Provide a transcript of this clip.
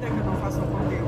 que eu não faço um conteúdo.